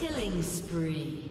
Killing spree.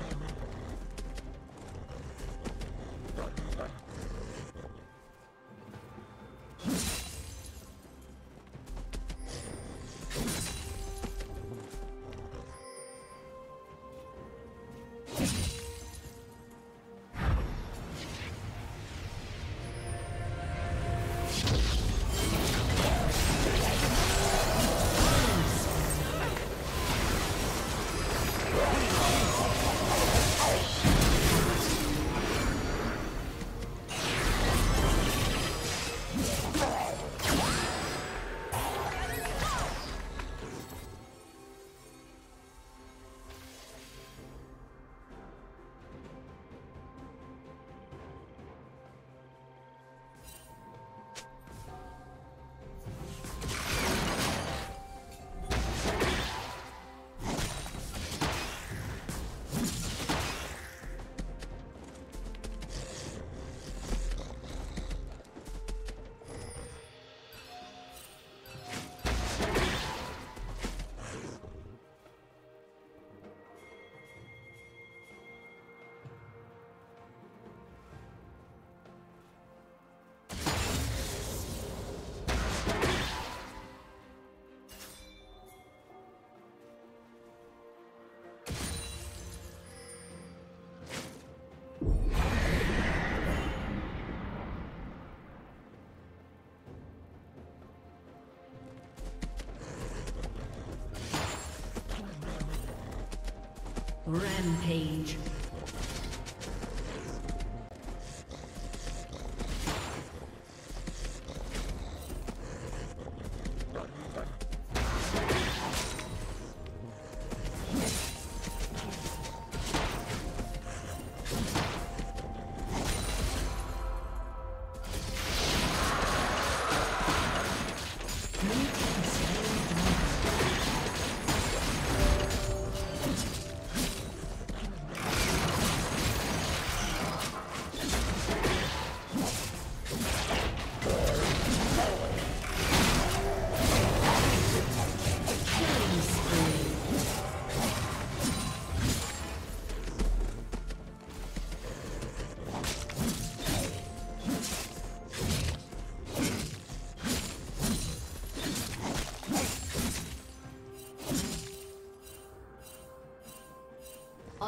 Rampage.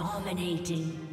Dominating.